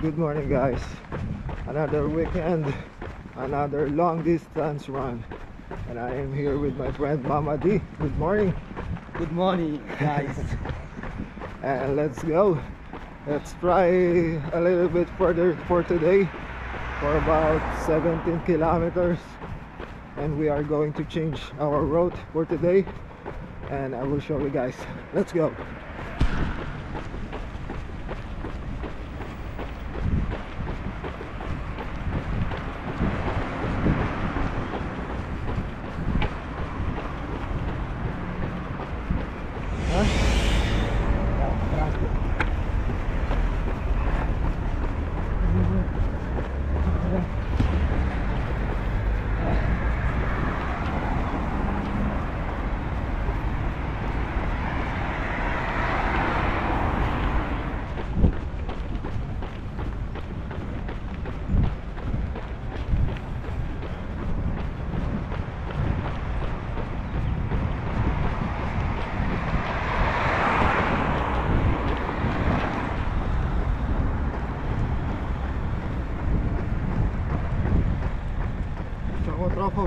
Good morning guys. Another weekend, another long distance run. And I am here with my friend Mama D. Good morning. Good morning, guys. And let's go. Let's try a little bit further for today for about 17 kilometers and we are going to change our route for today and I will show you guys let's go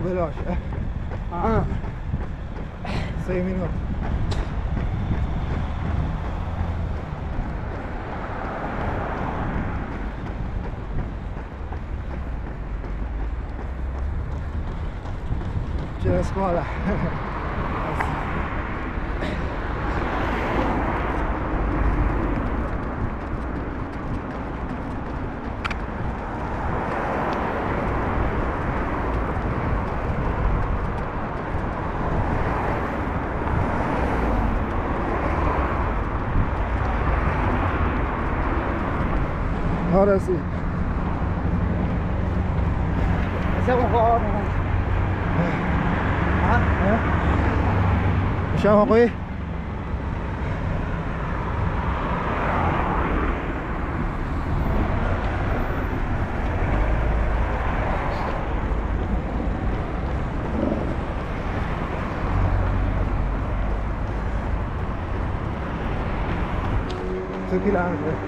Beloche. É. Ah. Seis minutos. Tira a escola. horas assim Mas é uma hora, né? Ah, é. Masyang ako eh Sa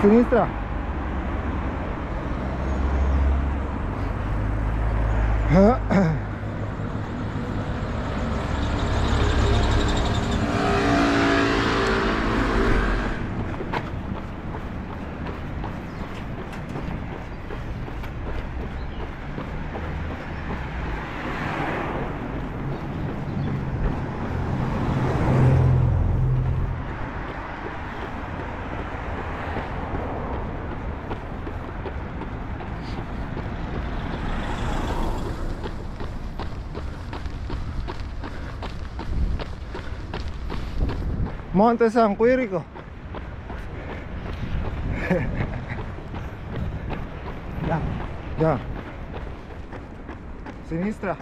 Sinistra. Monte San Quirico. Là. Già. Sinistra.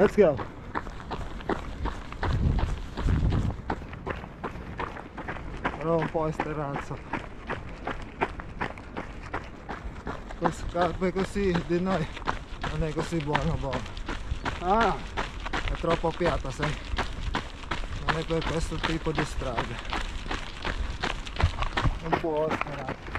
Let's go. Però un po' esteranza. Questo carpe così di noi non è così buono, boh. Ah, È troppo piatta, sai? Non è per questo tipo di strade. Un po' sterrato.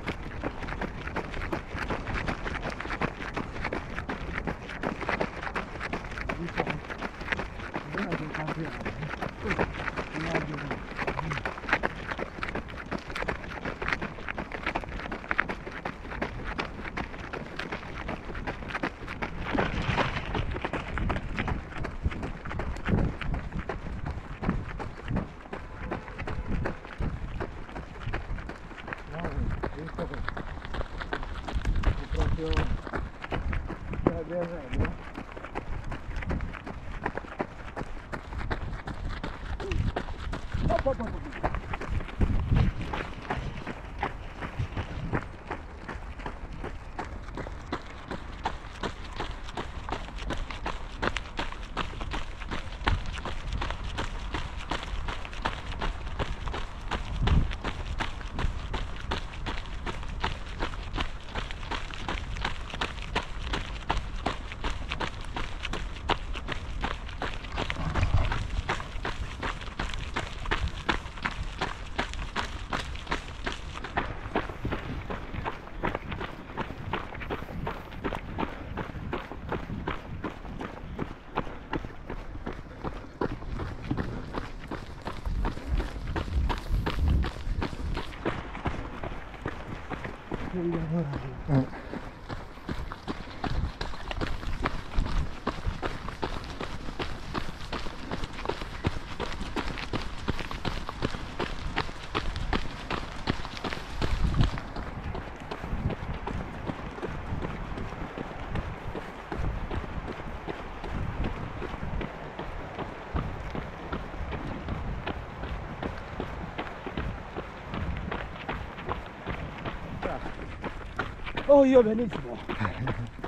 Oh, io benissimo.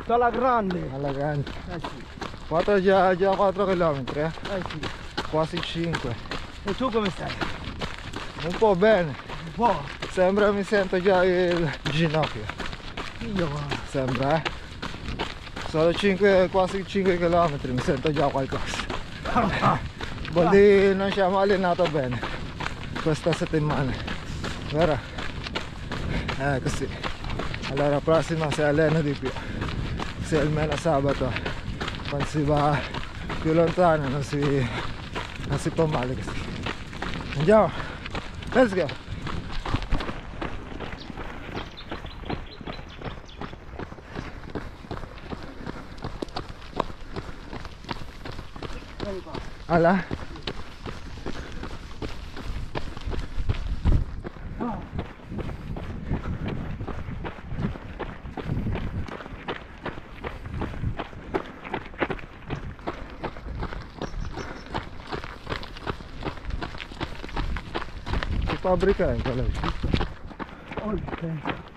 Sto alla grande. Alla grande. Eh sì, 4 già, già 4 km, eh? eh sì. quasi 5. E tu come stai? Un po' bene. Un po'. Sembra mi sento già il ginocchio. Io. Sembra, eh? Solo 5, quasi 5 km, mi sento già qualcosa. Vuol dire non siamo allenato bene questa settimana. Vero? Eh così. Allora prossima si allena di più. Se almeno sabato quando si va più lontano non si, non si fa male così. Andiamo. Let's go. Alla? fabricante, olha aí.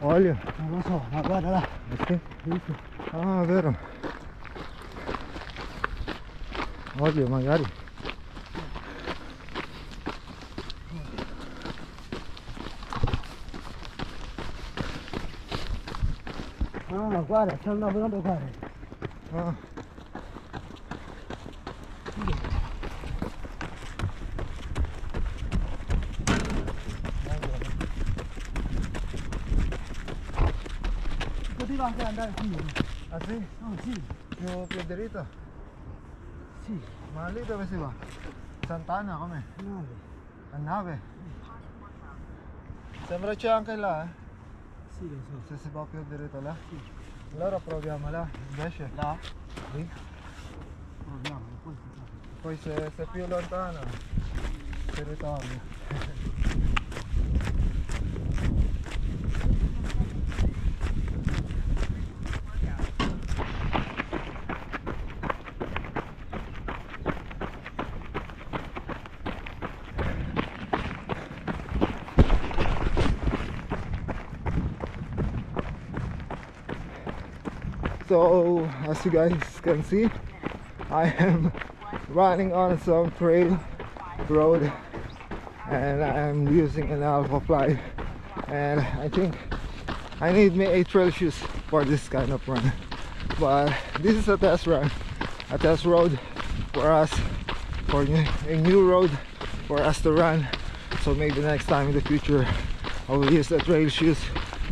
Olha. Olha só, agora lá. Aqui? Isso. Ah, viram? Olha, Magari. Ah, agora, estamos na banda agora. Ah. Anche andare qui. Ah sì? Oh, sì. Più, più diritto? Sì. Ma lì dove si va? Sant'Anna come? Nave. A nave? Sembra c'è anche là, eh? Sì, lo so. Se si va più diritto là? Sì. Allora proviamo là, invece. Là? Lì. Proviamo, poi si sa. Poi se, se è più lontano si ritorna. So as you guys can see I am running on some trail road and I'm using an Alphafly and I think I need me a trail shoes for this kind of run. But this is a test run a test road for us for a new road for us to run. So maybe next time in the future I will use the trail shoes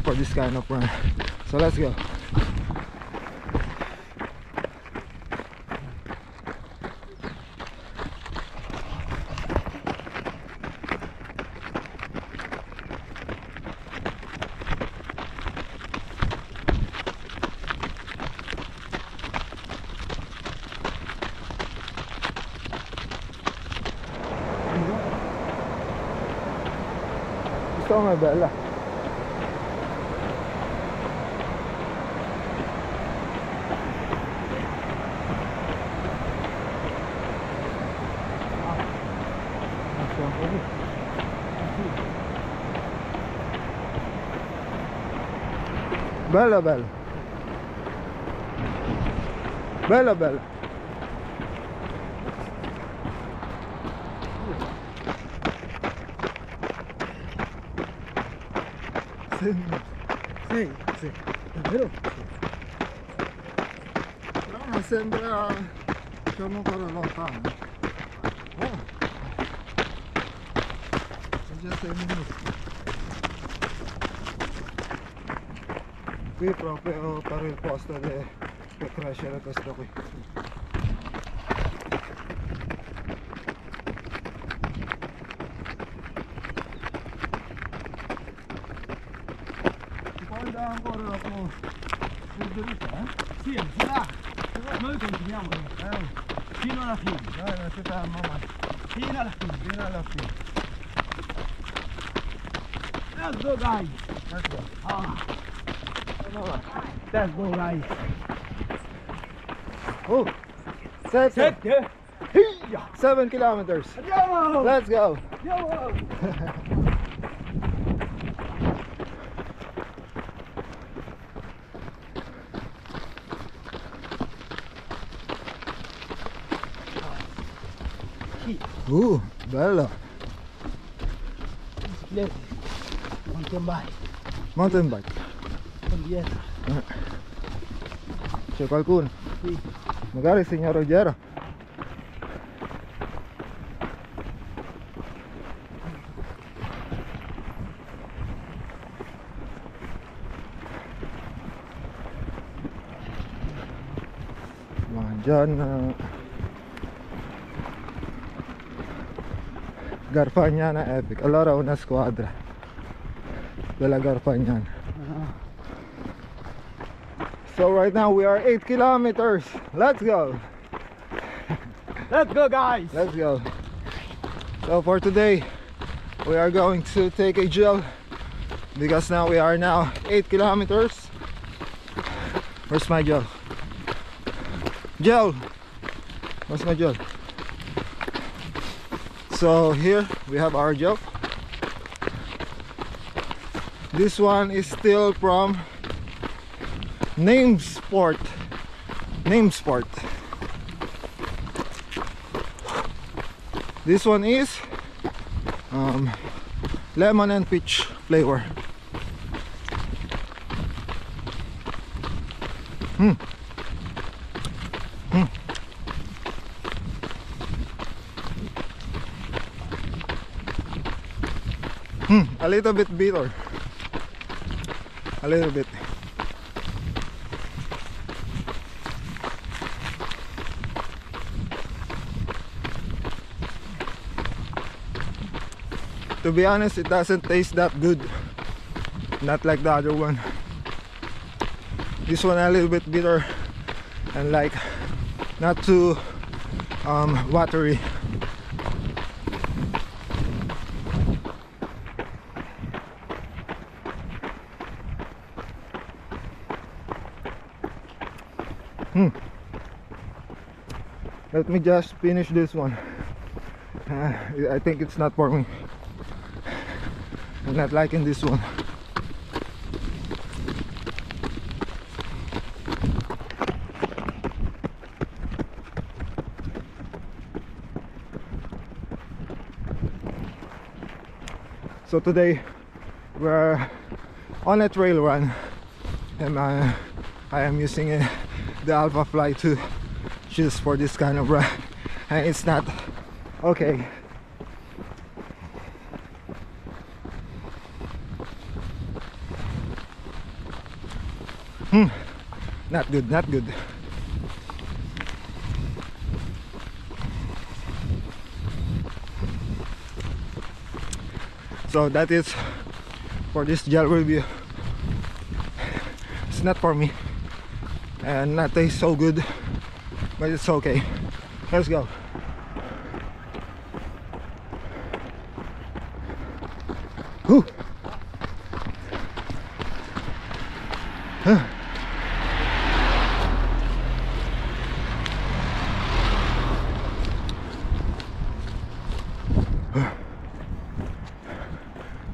for this kind of run. So let's go Bella bella Bella bella Sì, sì, è vero? Però non sembra siamo ancora lontani. Oh. È già sei minuti. Qui proprio per il posto de- per crescere questo qui. Guarda ancora dopo sul dritto, eh? Sì, si là. Noi continuiamo eh, fino alla fine, Dai, non ci fermo mai. fino alla fine. Fino alla fine. Let's go guys. Let's go. Let's go guys. Oh, sette. Sette. Hia. Seven kilometers. Let's go. Andiamo. Uh, bello. Biciclette. Mountain bike. Mountain bike. Con dietro. C'è qualcuno? Sì. Magari il signor Ruggero. Ma dyan uh, Garfagnana Epic. Allora una squadra della Garfagnana. So right now we are 8 kilometers. Let's go. Let's go guys. Let's go. So for today, we are going to take a jog because now we are now 8 kilometers. Where's my jog? Joe! Where's my jog? So here we have our jog. This one is still from Named Sport. Named Sport. This one is um, lemon and peach flavor. Hmm. Hmm. Hmm. A little bit bitter. A little bit. To be honest, it doesn't taste that good. Not like the other one. This one a little bit bitter and like not too um, watery. Hmm. Let me just finish this one. Uh, I think it's not for me. Not liking this one. So today we're on a trail run and I, I am using a, the Alphafly to choose for this kind of run and it's not okay hmm. Not good not good. So that is for this gel review it's not for me. And not taste so good but it's okay. Let's go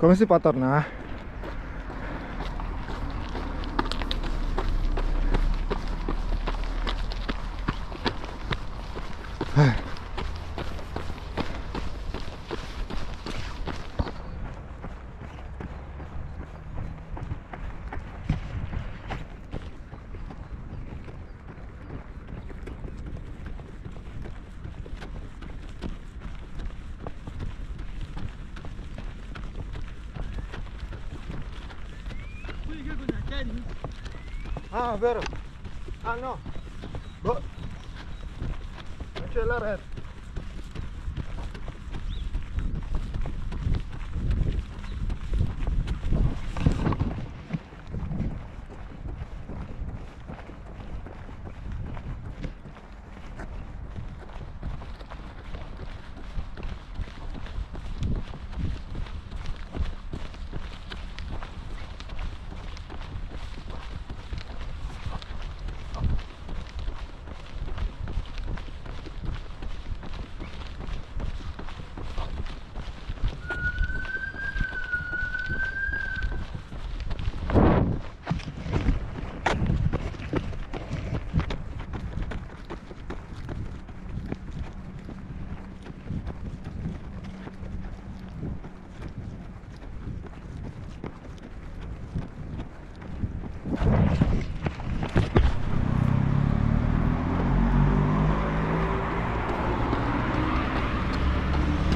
Komisi Paternah.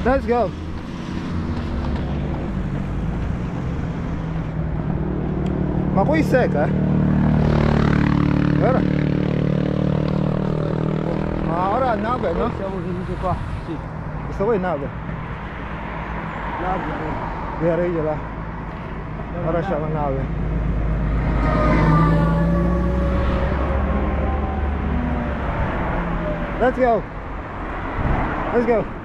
Let's go. Ma qui secca? Ora. Ma ora a nave, no? Siamo venuti qua. Sì. Questa qua è nave. Là, via. Via Reggiola. Ora a nave. Let's go. Let's go.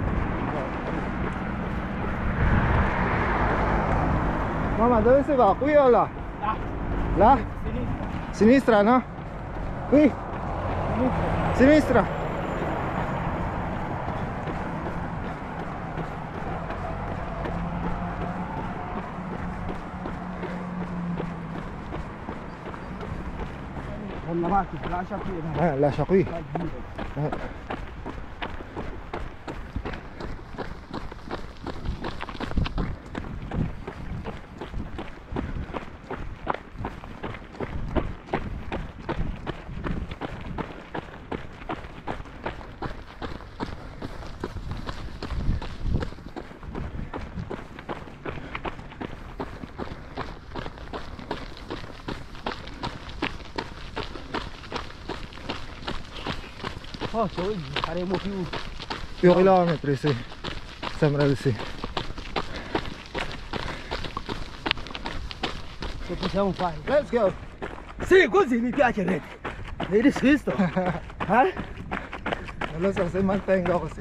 Mamma, dove si va? Qui o là? Là. Là? Sinistra. Sinistra, no? Qui? Sinistra. Sinistra. Con la macchina, lascia qui. Eh, lascia qui. Dai, face, uite, care e motivul. Eu la oameni trebuie să să-mi un. Let's go! Sì, così mi piace Mi resisto. eh? Non lo so se mantengo così.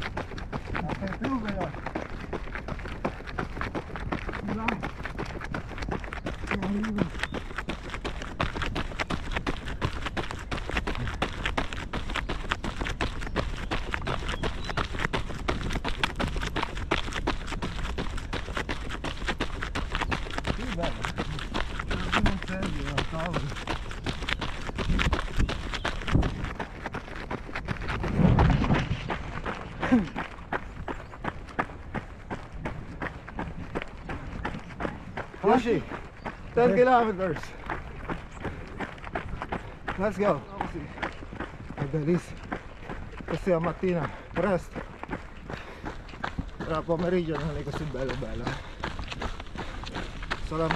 Yoshi, 10 kilometers. Let's go. Madalis. Kasi ang mattina. Presto. Tra pomeriggio non è così bello bello. Solo la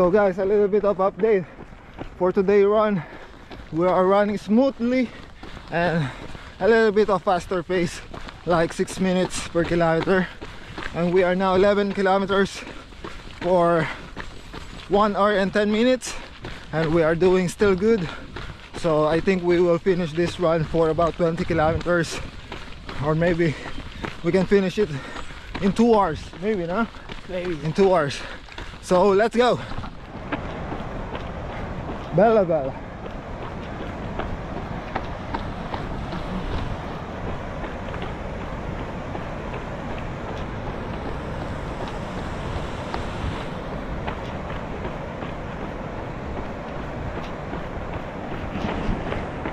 So guys, a little bit of update for today run. We are running smoothly and a little bit of faster pace, like 6 minutes per kilometer. And we are now 11 kilometers for 1 hour and 10 minutes and we are doing still good. So I think we will finish this run for about 20 kilometers or maybe we can finish it in 2 hours, maybe, no? Maybe. in two hours. So let's go. Bella bella.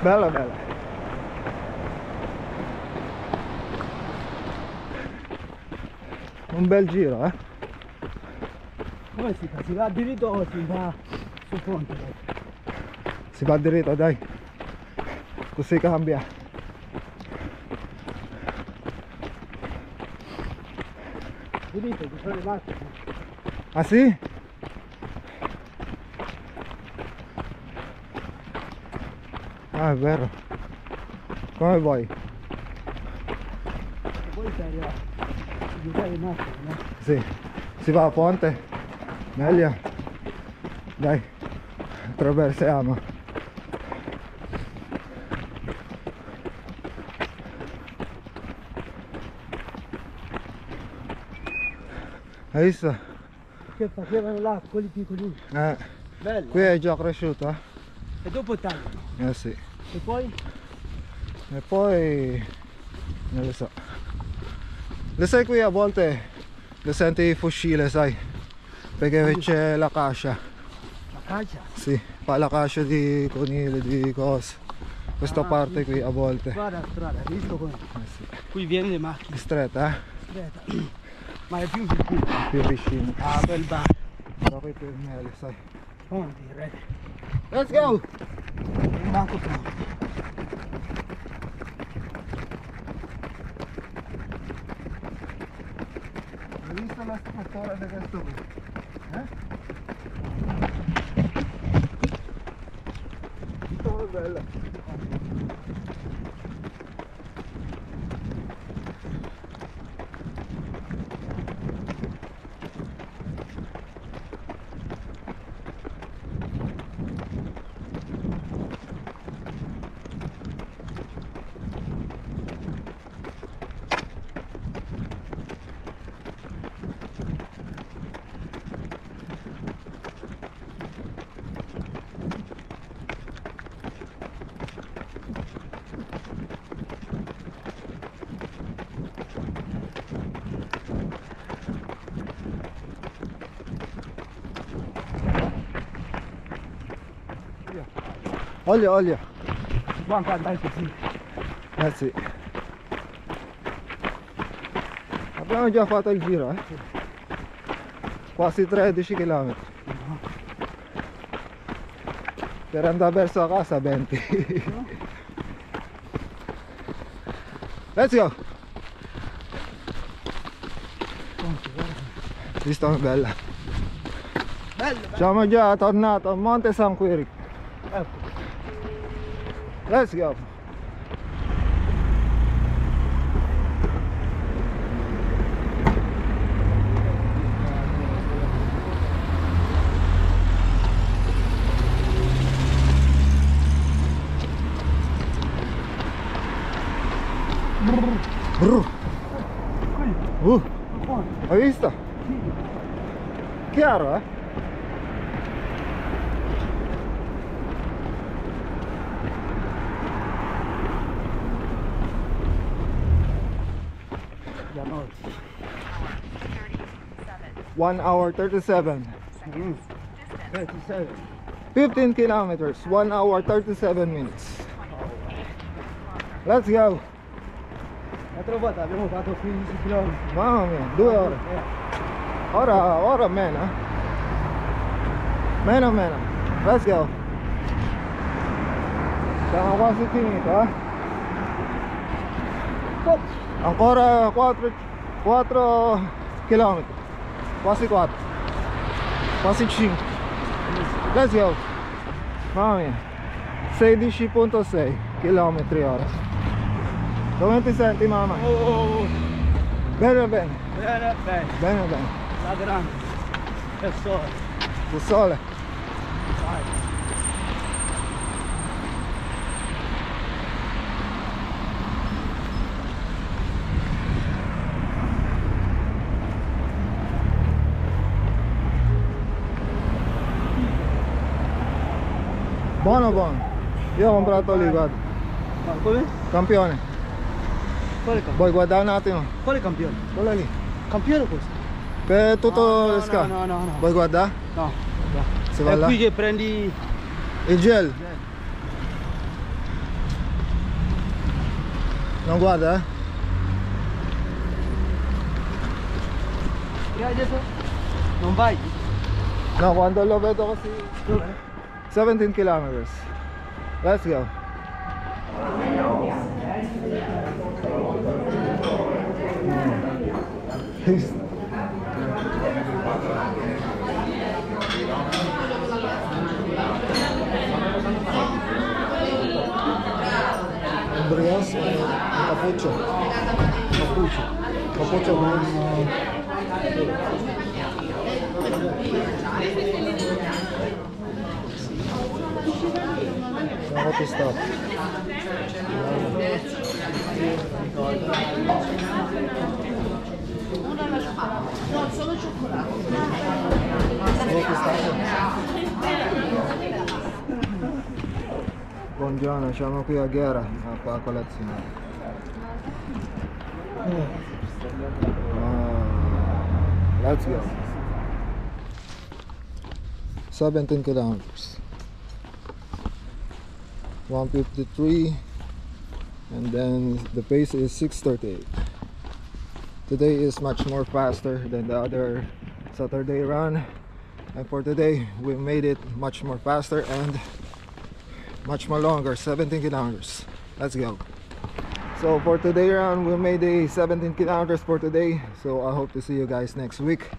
Bella bella. Un bel giro, eh? Come si fa? Si va diritto o si va sul ponte? Si va diritto, dai. Così cambia. Diritto, ci sono le macchine. Ah sì? Ah, è vero. Come vuoi? E poi sei arrivato. Ci sono le macchine, no? Sì. Si va a ponte? Meglio? Dai. Attraversiamo. Hai visto? Che facevano là, quelli piccolini. Eh, Bello. qui è già cresciuto, eh? E dopo tagliano. Eh sì. E poi? E poi non lo so. Le sai qui a volte le senti il fucile, sai? Perché c'è la cascia. La caccia. Sì, fa la cascia di conigli, di cose. Questa Ah, parte qui a volte. Guarda la strada, hai visto come? Eh sì. Qui viene le macchine. È stretta, eh? Aspetta. Ma è più vicino. Più vicino. Ah, bel bar. Qui più meglio, sai. Ponti, re. Let's go! Un banco pronto. Hai visto la struttura Si può anche andare così. Eh sì. Abbiamo già fatto il giro, eh? Quasi 13 km. Per andare verso la casa 20. Let's go! Che bella. Bello, bello. Siamo già tornati a Monte San Quirico. Let's go! 1 hour 37 Mm. 37. 15 kilometers 1 hour 37 minutes let's go L'altra volta abbiamo fatto 15 km. mamma mia due ore ora ora meno meno meno let's go siamo eh ancora 4 4 chilometri Quase 4, quase 5 10 Gaziel Mamy 16.6 km hora. 90 senti mamma oh, oh, oh. Bene bene Bene bene Bene bene La grande Il sole Il sole Vai. Buono buono io ho comprato lì guarda Ma come? campione Quale campione? vuoi guardare un attimo Quale campione? quello lì Campione questo? per tutto No, no, scale no, no, no. vuoi guardare? No. se va È là qui che prendi... il gel non guarda eh? Non vai? no quando lo vedo così? 17 kilometers. Let's go. He's Andreas eh, Capucho. Capucho. Capucho. Non ho testato. Solo cioccolato. Buongiorno, siamo qui a Ghera a colazione. Ah, let's go. Sabentın Kilometers. 153 and then the pace is 638 today is much more faster than the other saturday run and for today we made it much more faster and much more longer 17 kilometers. Let's go. So for today run we made a 17 kilometers for today. So i hope to see you guys next week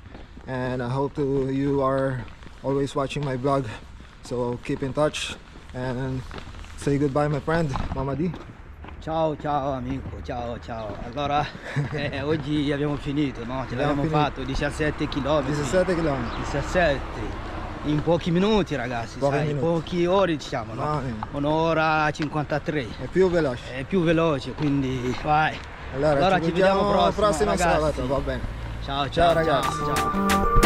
and i hope to you are always watching my vlog. So keep in touch and say goodbye my friend mama d Ciao ciao amico, ciao ciao. Allora, eh, oggi abbiamo finito, no? Ce Abbiamo l'abbiamo fatto, 17 km. 17 km 17. In pochi minuti ragazzi, Pochi sai, minuti. pochi ore diciamo, no? Mamma mia. Un'ora 53. è più veloce È più veloce, quindi vai. allora, Allora ci ci vediamo vediamo prossimo, prossimo sabato va bene Ciao ciao, Ciao, ragazzi. ciao. ciao.